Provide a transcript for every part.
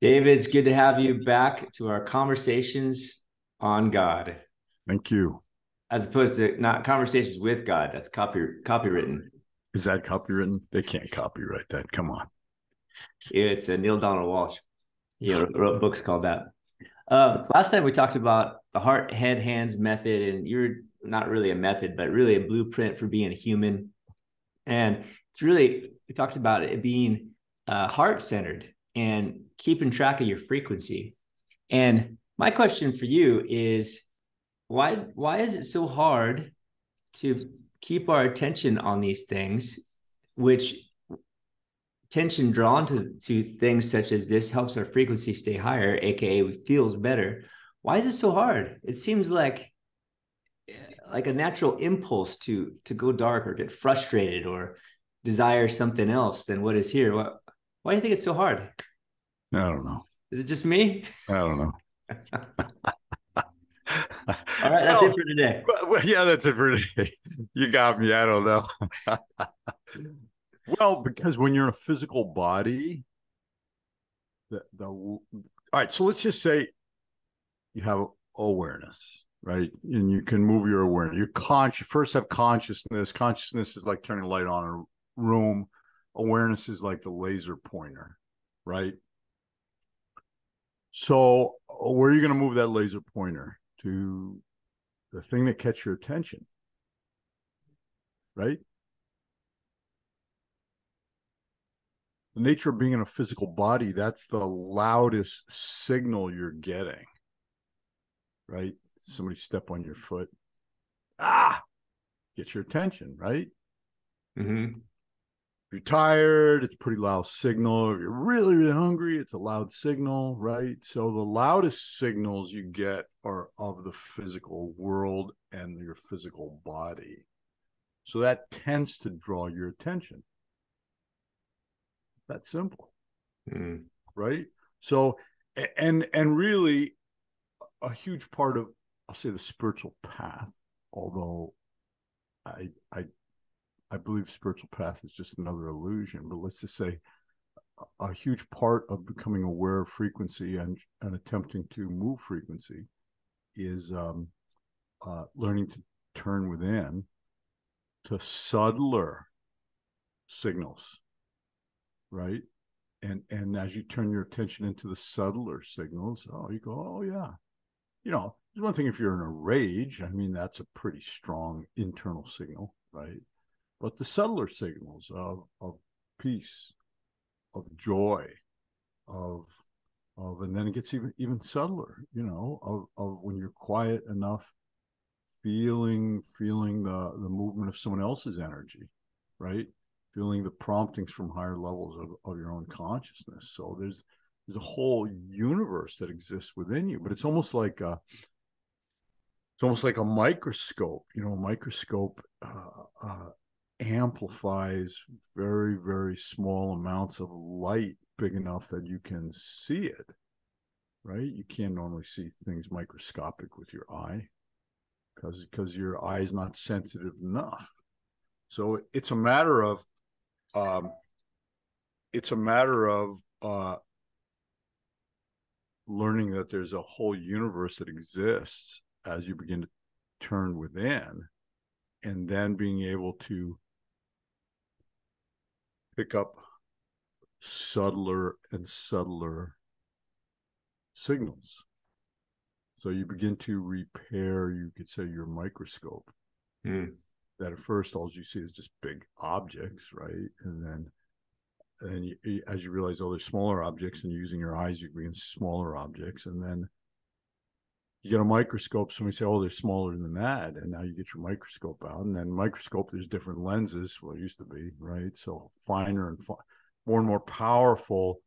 David, it's good to have you back to our conversations on God. Thank you. As opposed to not conversations with God. That's copy copywritten. Is that copywritten? They can't copyright that. Come on. It's a Neale Donald Walsch. He wrote books called that. Uh, last time we talked about the heart, head, hands method, and you're not really a method, but really a blueprint for being a human. And it's really we talked about it being uh, heart centered and keeping track of your frequency. And my question for you is why why is it so hard to keep our attention on these things which attention drawn to to things such as this helps our frequency stay higher aka feels better? Why is it so hard? It seems like like a natural impulse to to go dark or get frustrated or desire something else than what is here. Why, why do you think it's so hard I don't know. Is it just me? I don't know. All right, that's well, it for today. Well, yeah, that's it for today. You got me. I don't know. well, because when you're in a physical body, the, the all right. So let's just say you have awareness, right? And you can move your awareness. You're conscious. First, have consciousness. Consciousness is like turning light on a room. Awareness is like the laser pointer, right? So, where are you going to move that laser pointer to the thing that catch your attention? Right? The nature of being in a physical body, that's the loudest signal you're getting. Right? Somebody step on your foot. Ah, get your attention, right? Mm-hmm you're tired, it's a pretty loud signal. If you're really, really hungry, it's a loud signal, right? So the loudest signals you get are of the physical world and your physical body. So that tends to draw your attention. That's simple. Mm. Right? So and and really a huge part of I'll say the spiritual path, although I I I believe spiritual path is just another illusion, but let's just say a, huge part of becoming aware of frequency and, and attempting to move frequency is um, uh, learning to turn within to subtler signals, right? And and as you turn your attention into the subtler signals, oh, you go, oh yeah, you know, there's one thing if you're in a rage. I mean, that's a pretty strong internal signal, right? But the subtler signals of of peace, of joy, of of and then it gets even even subtler, you know, of of when you're quiet enough, feeling feeling the the movement of someone else's energy, right? Feeling the promptings from higher levels of, of your own consciousness. So there's there's a whole universe that exists within you, but it's almost like a, it's almost like a microscope. You know, a microscope uh, uh, amplifies very, very small amounts of light big enough that you can see it, right? You can't normally see things microscopic with your eye because because your eye is not sensitive enough. So it's a matter of um, it's a matter of uh, learning that there's a whole universe that exists as you begin to turn within and then being able to pick up subtler and subtler signals. So you begin to repair, you could say, your microscope. Mm. That at first, all you see is just big objects, right? And then, and then you, as you realize, oh, there's smaller objects, and using your eyes, you begin smaller objects, and then you get a microscope. Somebody say, "Oh, they're smaller than that," and now you get your microscope out, and then microscope. There's different lenses. Well, it used to be right, so finer and fi- more and more powerful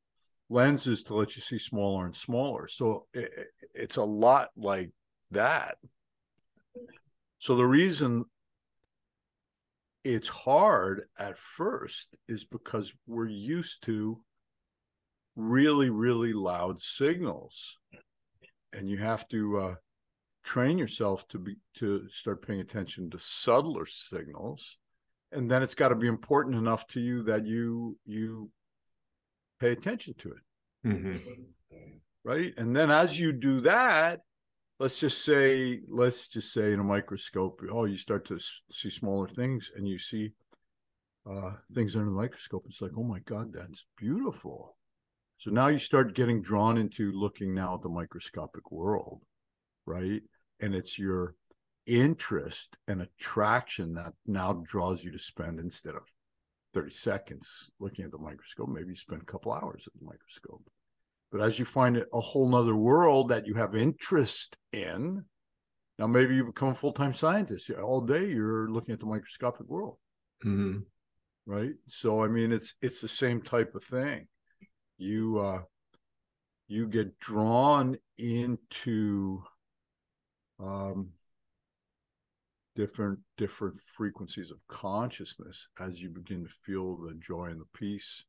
lenses to let you see smaller and smaller. So it, it's a lot like that. So the reason it's hard at first is because we're used to really, really loud signals and you have to uh, train yourself to be to start paying attention to subtler signals and then it's got to be important enough to you that you you pay attention to it mm-hmm. right? And then as you do that, let's just say, let's just say in a microscope, oh, you start to see smaller things, and you see uh, things under the microscope. It's like, oh my God, that's beautiful. So now you start getting drawn into looking now at the microscopic world, right? And it's your interest and attraction that now draws you to spend instead of 30 seconds looking at the microscope, maybe you spend a couple hours at the microscope. But as you find a whole nother world that you have interest in, now maybe you become a full-time scientist. All day you're looking at the microscopic world. Mm-hmm. Right. So I mean it's it's the same type of thing. You uh you get drawn into um different different frequencies of consciousness as you begin to feel the joy and the peace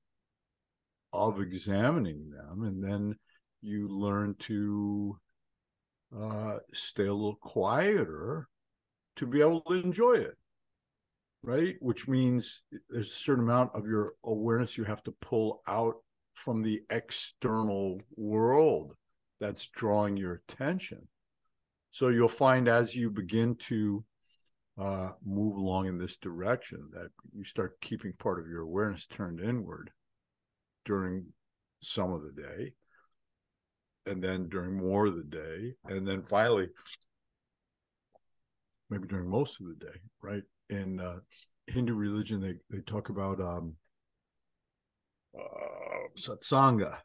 of examining them. And then you learn to uh, stay a little quieter to be able to enjoy it right? Which means there's a certain amount of your awareness you have to pull out from the external world that's drawing your attention so you'll find as you begin to uh, move along in this direction, that you start keeping part of your awareness turned inward during some of the day, and then during more of the day, and then finally, maybe during most of the day, right? In uh, Hindu religion, they, they talk about um, uh, satsanga,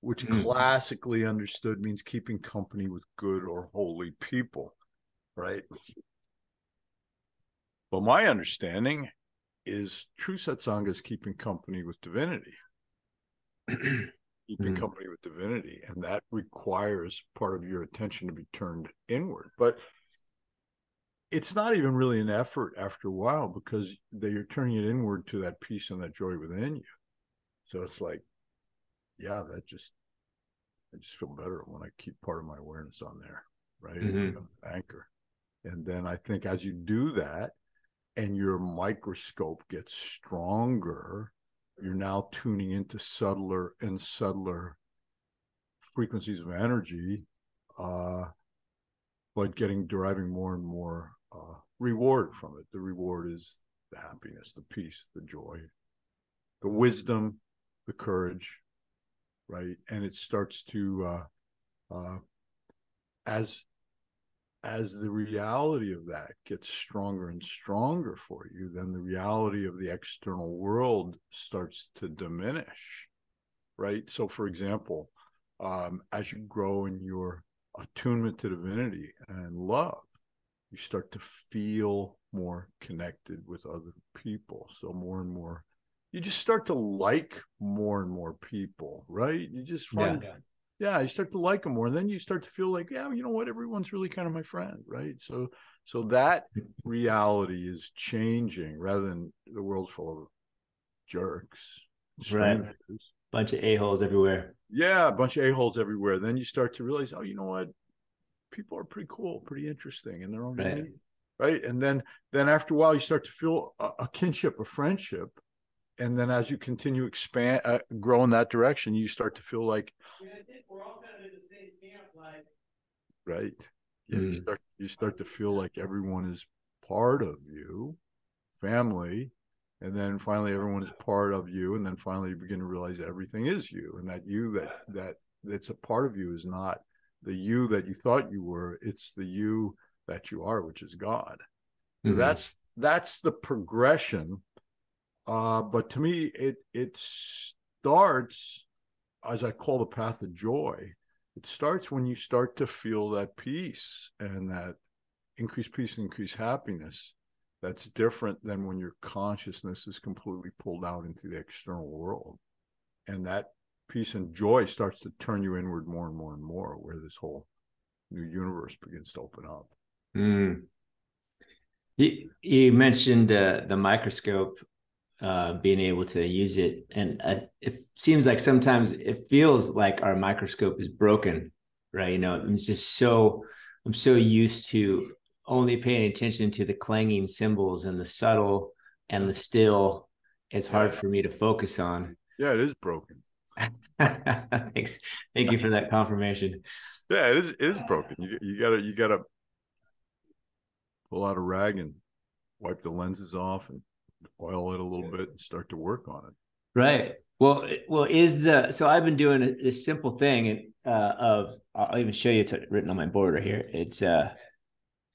which mm-hmm. classically understood means keeping company with good or holy people, right? But my understanding is true satsanga is keeping company with divinity. keeping mm-hmm. company with divinity. And that requires part of your attention to be turned inward. But it's not even really an effort after a while because they, you're turning it inward to that peace and that joy within you. So it's like, yeah, that just I just feel better when I keep part of my awareness on there, right? Mm-hmm. Anchor. And then I think as you do that, and your microscope gets stronger, you're now tuning into subtler and subtler frequencies of energy, uh, but getting deriving more and more uh, reward from it. The reward is the happiness, the peace, the joy, the wisdom, the courage, right? And it starts to, uh, uh, as as the reality of that gets stronger and stronger for you, then the reality of the external world starts to diminish, right? So, for example, um, as you grow in your attunement to divinity and love, you start to feel more connected with other people. So, more and more, you just start to like more and more people, right? You just find yeah yeah, you start to like them more. And then you start to feel like, yeah, you know what? Everyone's really kind of my friend, right? So, so that reality is changing rather than the world's full of jerks, strangers. right? Bunch of a holes everywhere. Yeah, a bunch of a holes everywhere. Then you start to realize, oh, you know what? People are pretty cool, pretty interesting in their own right. way, right? And then, then after a while, you start to feel a, a kinship, a friendship, and then as you continue expand uh, grow in that direction you start to feel like right yeah, mm. you start you start to feel like everyone is part of you family and then finally everyone is part of you and then finally you begin to realize everything is you and that you that that that's a part of you is not the you that you thought you were it's the you that you are which is god mm-hmm. so that's that's the progression uh, but to me, it it starts as I call the path of joy. It starts when you start to feel that peace and that increased peace and increased happiness. That's different than when your consciousness is completely pulled out into the external world. And that peace and joy starts to turn you inward more and more and more, where this whole new universe begins to open up. Mm. You, you mentioned uh, the microscope uh, being able to use it. And uh, it seems like sometimes it feels like our microscope is broken, right? You know, it's just so, I'm so used to only paying attention to the clanging cymbals and the subtle and the still. It's hard for me to focus on. Yeah, it is broken. Thanks. Thank you for that confirmation. Yeah, it is. It is broken. You you gotta you gotta pull out a rag and wipe the lenses off and oil it a little bit and start to work on it. Right. Well, well, is the so I've been doing a, this simple thing and uh, of I'll even show you it's written on my board right here. It's uh,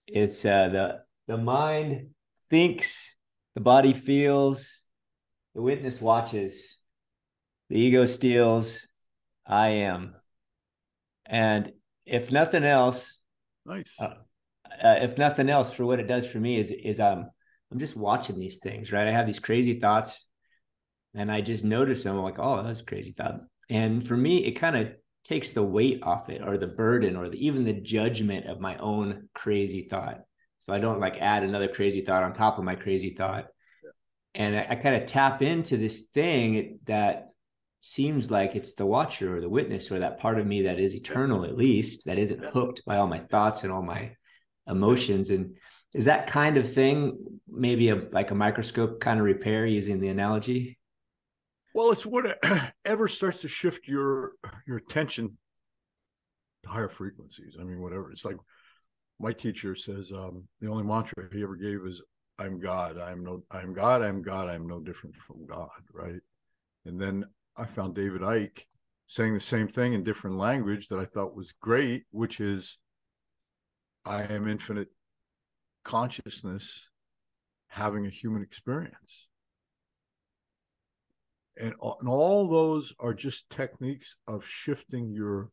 it's uh, the the mind thinks, the body feels, the witness watches, the ego steals, I am, and if nothing else, nice. Uh, uh, if nothing else, for what it does for me is is um I'm just watching these things, right? I have these crazy thoughts and I just notice them. I'm like, oh, that's a crazy thought. And for me, it kind of takes the weight off it or the burden or the, even the judgment of my own crazy thought. So I don't like add another crazy thought on top of my crazy thought. And I, I kind of tap into this thing that seems like it's the watcher or the witness or that part of me that is eternal, at least, that isn't hooked by all my thoughts and all my emotions. And is that kind of thing maybe a like a microscope kind of repair using the analogy? Well, it's whatever starts to shift your your attention to higher frequencies. I mean, whatever. It's like my teacher says um, the only mantra he ever gave is "I'm God. I'm no. I'm God. I'm God. I'm no different from God." Right. And then I found David Icke saying the same thing in different language that I thought was great, which is I am infinite consciousness having a human experience. And, and all those are just techniques of shifting your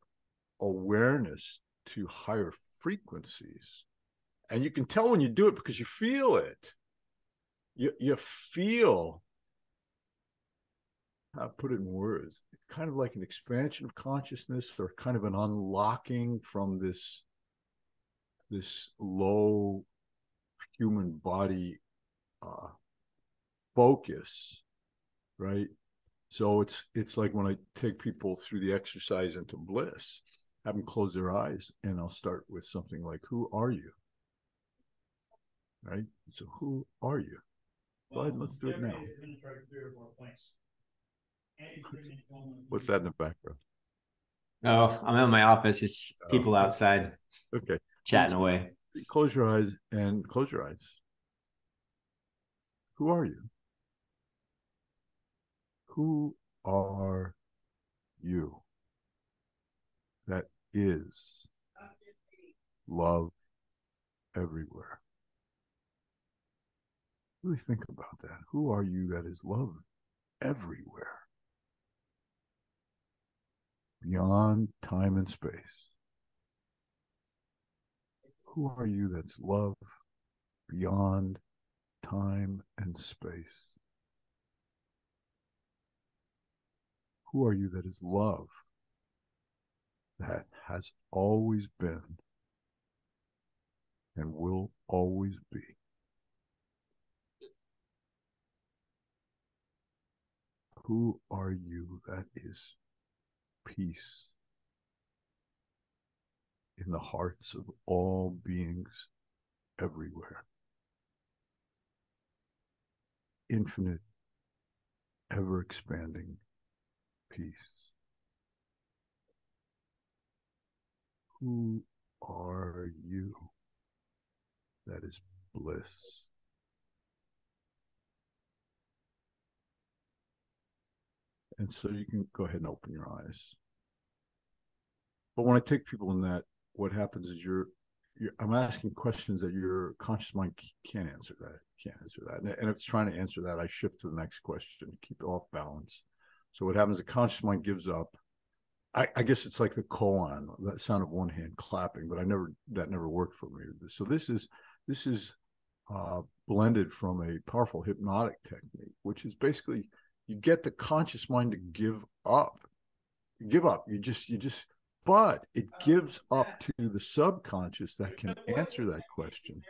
awareness to higher frequencies. And you can tell when you do it because you feel it. You you feel how put it in words kind of like an expansion of consciousness or kind of an unlocking from this this low human body uh, focus right so it's it's like when I take people through the exercise into bliss, have them close their eyes, and I'll start with something like, "Who are you?" Right. So who are you? Go ahead, let's do it now. What's that in the background? Oh, I'm in my office. It's oh, people outside. Okay. Chatting away. Close your eyes and close your eyes. Who are you? Who are you? That is love everywhere. Really think about that. Who are you that is love everywhere? Beyond time and space. Who are you that's love beyond time and space? Who are you that is love? That has always been and will always be. Who are you that is peace in the hearts of all beings everywhere? Infinite, ever expanding peace. Who are you? That is bliss. And so you can go ahead and open your eyes. But when I take people in that, what happens is you're, I'm asking questions that your conscious mind can't answer that. Can't answer that. And, if it's trying to answer that, I shift to the next question, to keep it off balance. So what happens? The conscious mind gives up. I, I, guess it's like the koan, that sound of one hand clapping, but I never that never worked for me. So this is this is uh, blended from a powerful hypnotic technique, which is basically you get the conscious mind to give up. Give up. You just you just but it oh, gives up to the subconscious that can answer that question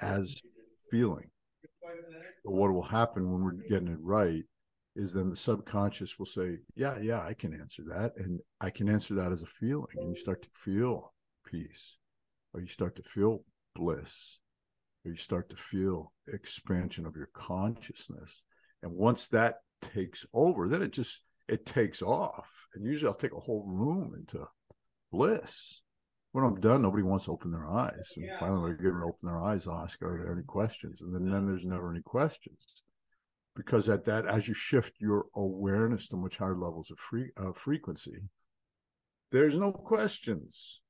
as feeling. But what will happen when we're getting it right is then the subconscious will say, Yeah, yeah, I can answer that. And I can answer that as a feeling. And you start to feel peace, or you start to feel bliss, or you start to feel expansion of your consciousness. And once that takes over, then it just it takes off. And usually I'll take a whole room into bliss. When I'm done, nobody wants to open their eyes. And yeah. finally, when I get to open their eyes, I'll ask, Are there any questions? And then, then there's never any questions. Because at that, as you shift your awareness to much higher levels of free, uh, frequency, there's no questions.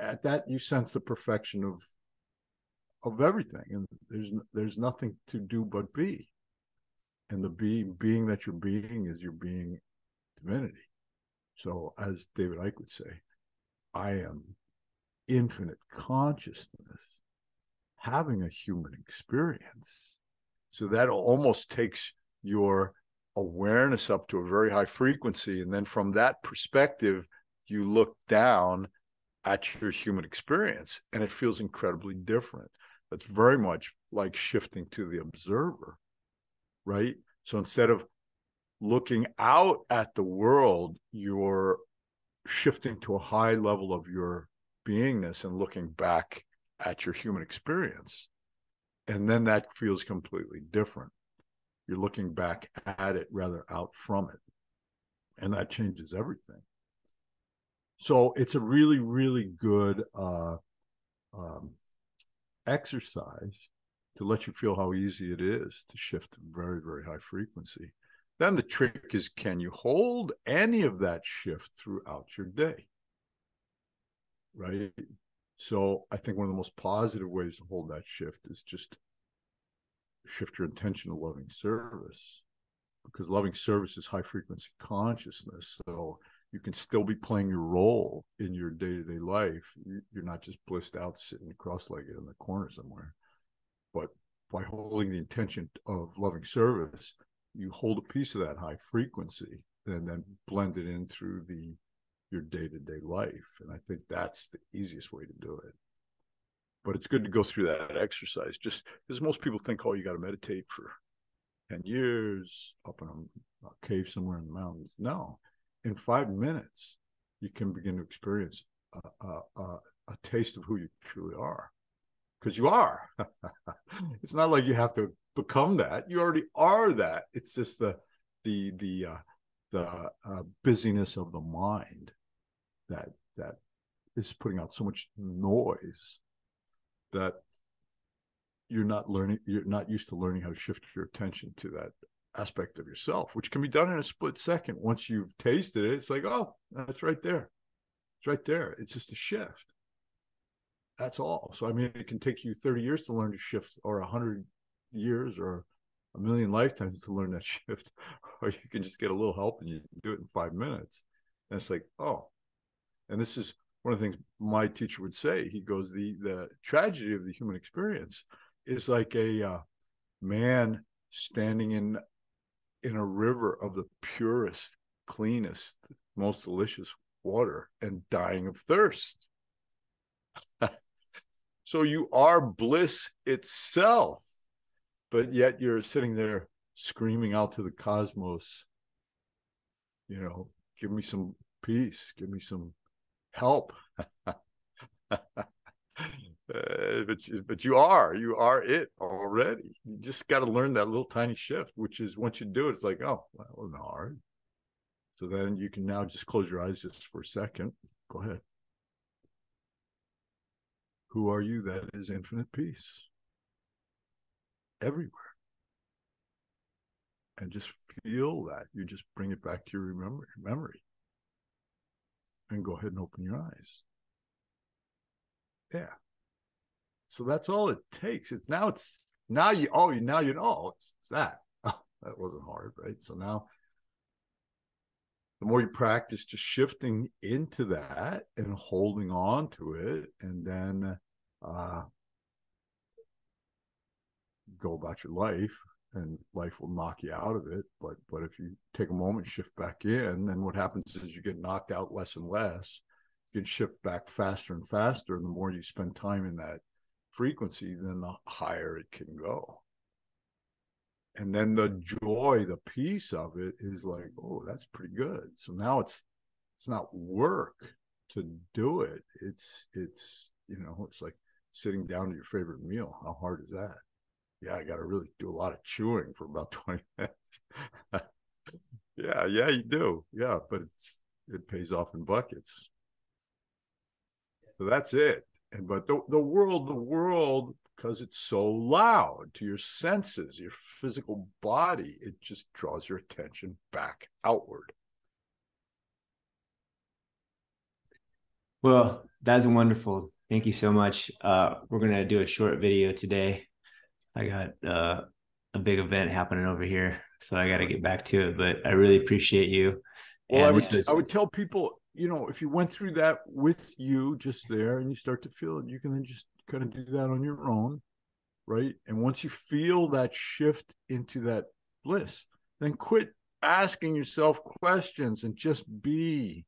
At that, you sense the perfection of of everything, and there's there's nothing to do but be. And the being being that you're being is your being divinity. So, as David Icke would say, I am infinite consciousness having a human experience. So that almost takes your awareness up to a very high frequency. And then from that perspective, you look down at your human experience and it feels incredibly different. That's very much like shifting to the observer, right? So instead of looking out at the world, you're shifting to a high level of your beingness and looking back at your human experience. And then that feels completely different. You're looking back at it rather out from it. And that changes everything. So it's a really, really good uh, um, exercise to let you feel how easy it is to shift very, very high frequency. Then the trick is can you hold any of that shift throughout your day? Right. So I think one of the most positive ways to hold that shift is just shift your intention to loving service because loving service is high frequency consciousness. So you can still be playing your role in your day to day life. You're not just blissed out sitting cross legged in the corner somewhere. By holding the intention of loving service, you hold a piece of that high frequency and then blend it in through the your day-to-day life. And i think that's the easiest way to do it. But it's good to go through that exercise. Just because most people think oh you got to meditate for 10 years up in a, a, cave somewhere in the mountains. No. In five minutes you can begin to experience a, a, a taste of who you truly are because you are it's not like you have to become that. You already are that. It's just the the the uh, the uh, busyness of the mind that that is putting out so much noise that you're not learning. You're not used to learning how to shift your attention to that aspect of yourself, which can be done in a split second. Once you've tasted it, it's like, oh, that's right there. It's right there. It's just a shift. That's all. So I mean, it can take you 30 years to learn to shift, or 100 years or a million lifetimes to learn that shift, or you can just get a little help and you do it in five minutes. And it's like, oh, and this is one of the things my teacher would say. He goes, the the tragedy of the human experience is like a uh, man standing in in a river of the purest, cleanest, most delicious water and dying of thirst. so you are bliss itself but yet you're sitting there screaming out to the cosmos you know give me some peace. Give me some help. Uh, but but you are you are it already. You just got to learn that little tiny shift which is once you do it it's like oh well, wasn't hard so then you can now just close your eyes just for a second. Go ahead who are you that is infinite peace everywhere. And just feel that. You just bring it back to your memory, memory. And go ahead and open your eyes. Yeah. So that's all it takes. It's now it's now you oh now you know it's, it's that. Oh, that wasn't hard, right? So now the more you practice just shifting into that and holding on to it and then uh go about your life and life will knock you out of it. But but if you take a moment shift back in then what happens is you get knocked out less and less. You can shift back faster and faster. And the more you spend time in that frequency then the higher it can go and then the joy the peace of it is like oh that's pretty good so now it's it's not work to do it it's it's you know it's like sitting down to your favorite meal how hard is that yeah, I got to really do a lot of chewing for about 20 minutes. Yeah, yeah, you do. Yeah, but it's it pays off in buckets. So that's it. And but the, the world, the world, because it's so loud to your senses, your physical body, it just draws your attention back outward. Well, that's wonderful. Thank you so much. Uh, we're gonna do a short video today. I got uh, a big event happening over here, so I got to get back to it. But I really appreciate you. Well, I would was... I would tell people, you know, if you went through that with you just there, and you start to feel it, you can then just kind of do that on your own, right? And once you feel that shift into that bliss, then quit asking yourself questions and just be,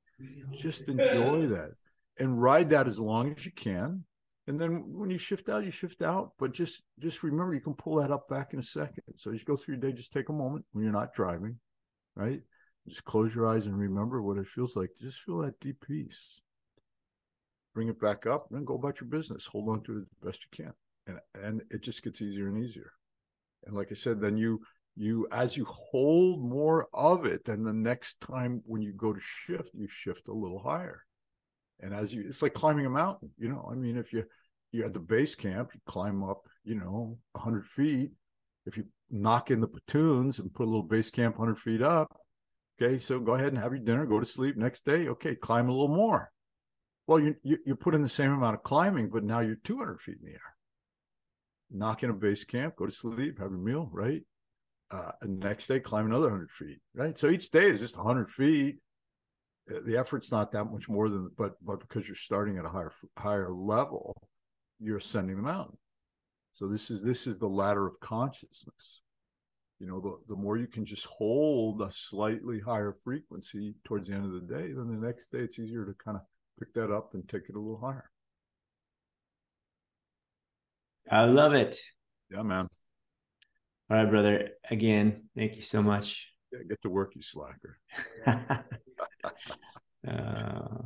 just enjoy that and ride that as long as you can. And then when you shift out you shift out but just just remember you can pull that up back in a second. So as you go through your day just take a moment when you're not driving right? Just close your eyes and remember what it feels like. Just feel that deep peace bring it back up and then go about your business hold on to it as best you can and and it just gets easier and easier and like i said then you you as you hold more of it then the next time when you go to shift you shift a little higher and as you, it's like climbing a mountain. You know, I mean, if you you're at the base camp, you climb up, you know, 100 feet. If you knock in the platoons and put a little base camp 100 feet up, okay, so go ahead and have your dinner, go to sleep. Next day, okay, climb a little more. Well, you you, you put in the same amount of climbing, but now you're 200 feet in the air. Knock in a base camp, go to sleep, have your meal, right? Uh, next day, climb another 100 feet, right? So each day is just 100 feet the effort's not that much more than but but because you're starting at a higher higher level you're ascending the mountain so this is this is the ladder of consciousness you know the, the more you can just hold a slightly higher frequency towards the end of the day then the next day it's easier to kind of pick that up and take it a little higher. I love it. Yeah man. All right brother. Again thank you so much. Yeah, get to work you slacker. Uh,